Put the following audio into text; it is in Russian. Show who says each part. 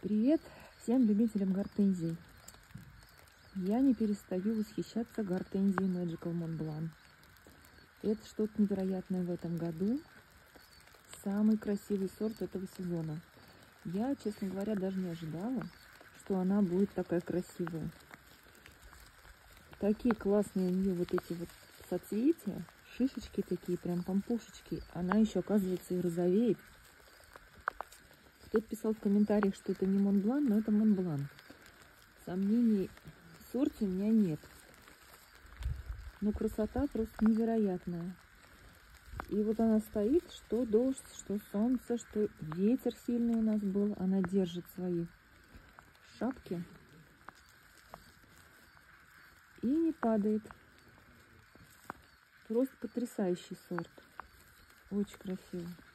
Speaker 1: Привет всем любителям гортензий. Я не перестаю восхищаться гортензией Magical Mont Blanc. Это что-то невероятное в этом году. Самый красивый сорт этого сезона. Я, честно говоря, даже не ожидала, что она будет такая красивая. Такие классные у нее вот эти вот соцветия, шишечки такие, прям помпушечки. Она еще, оказывается, и розовеет. Кто-то писал в комментариях, что это не Монблан, но это Монблан. Сомнений в сорте у меня нет. Но красота просто невероятная. И вот она стоит, что дождь, что солнце, что ветер сильный у нас был. Она держит свои шапки и не падает. Просто потрясающий сорт. Очень красивый.